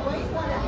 wastewater